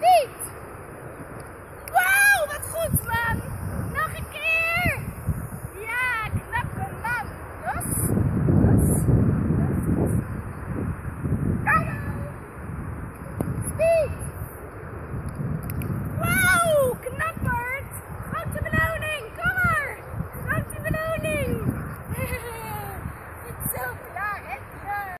¡Sí!